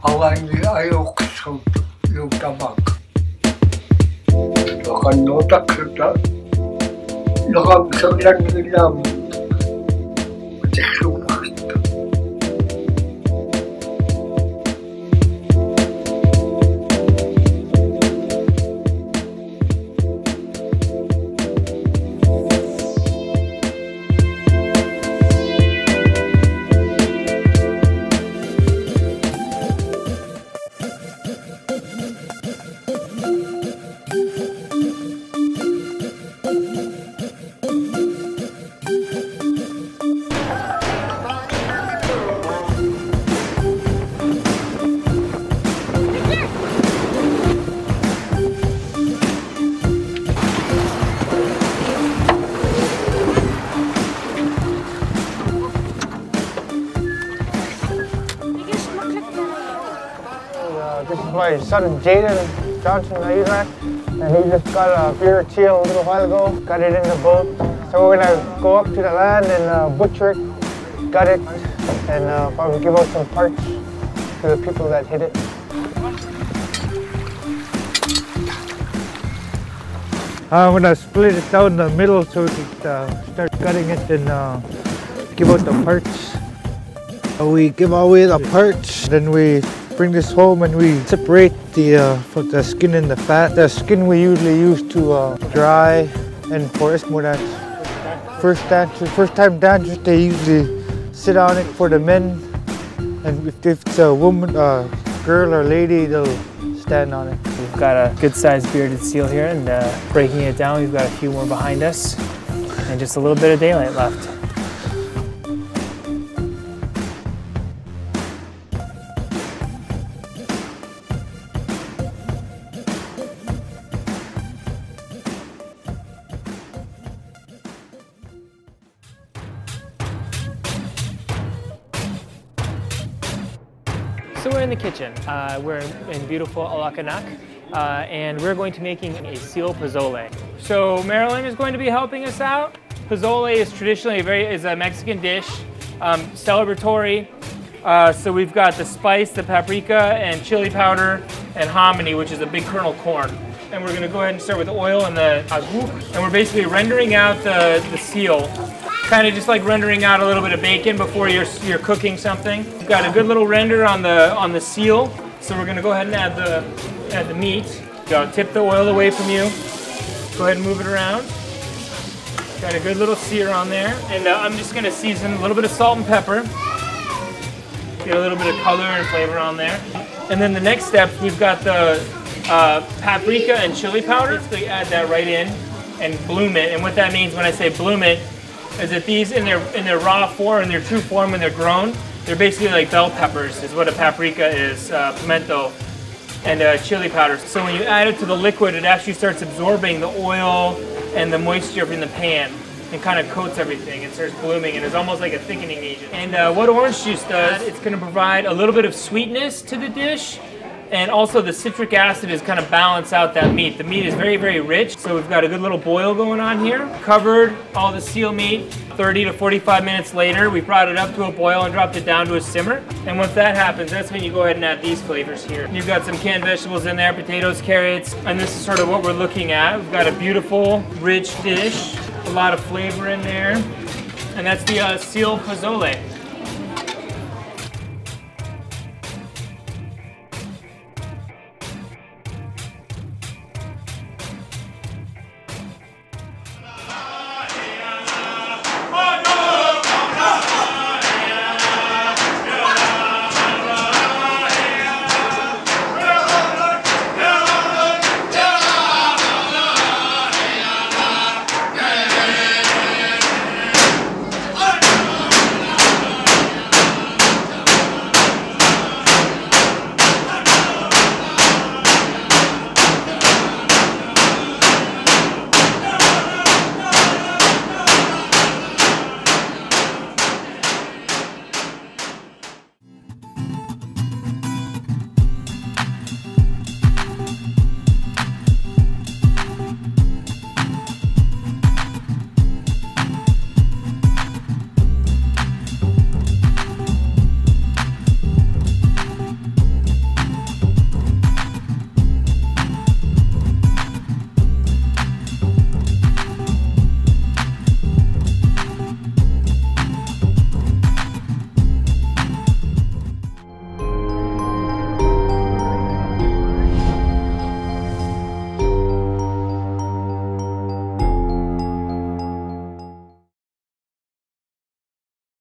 Hawaii ayoksun yutamak. Nakanotak kita. Nakamsalan nilang this is my son Jaden Johnson Ayunak, and he just got a beer seal a little while ago, got it in the boat. So we're gonna go up to the land and uh, butcher it, gut it, and uh, probably give out some parts to the people that hit it. I'm gonna split it down the middle so we can uh, start cutting it and uh, give out the parts. Uh, We give away the parts, then we bring this home and we separate the uh, the skin and the fat. The skin we usually use to uh, dry, and for Eskimo dance, first dancers, first time dancers, they usually sit on it for the men, and if, if it's a woman, uh, girl or lady, they'll stand on it. We've got a good sized bearded seal here and uh, breaking it down, we've got a few more behind us and just a little bit of daylight left. So we're in the kitchen. Uh, we're in beautiful Alakanuk, uh, and we're going to be making a seal pozole. So Marilyn is going to be helping us out. Pozole is traditionally a very is a Mexican dish, um, celebratory. Uh, so we've got the spice, the paprika, and chili powder, and hominy, which is a big kernel corn. And we're going to go ahead and start with the oil and the aguk, and we're basically rendering out the, the seal kind of just like rendering out a little bit of bacon before you're, you're cooking something. We've got a good little render on the on the seal, so we're gonna go ahead and add the add the meat. Go tip the oil away from you. Go ahead and move it around. Got a good little sear on there, and uh, I'm just gonna season a little bit of salt and pepper. Get a little bit of color and flavor on there. And then the next step, we've got the uh, paprika and chili powder. So Basically add that right in and bloom it. And what that means when I say bloom it, is that these in their in their raw form, in their true form when they're grown, they're basically like bell peppers is what a paprika is, uh, pimento, and uh, chili powder. So when you add it to the liquid, it actually starts absorbing the oil and the moisture from the pan and kind of coats everything and starts blooming and it's almost like a thickening agent. And uh, what orange juice does, it's going to provide a little bit of sweetness to the dish and also the citric acid is kind of balance out that meat. The meat is very, very rich, so we've got a good little boil going on here. Covered all the seal meat. 30 to 45 minutes later, we brought it up to a boil and dropped it down to a simmer. And once that happens, that's when you go ahead and add these flavors here. You've got some canned vegetables in there, potatoes, carrots, and this is sort of what we're looking at. We've got a beautiful, rich dish, a lot of flavor in there. And that's the uh, seal pozole.